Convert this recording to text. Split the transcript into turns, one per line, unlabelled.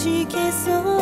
오직 예수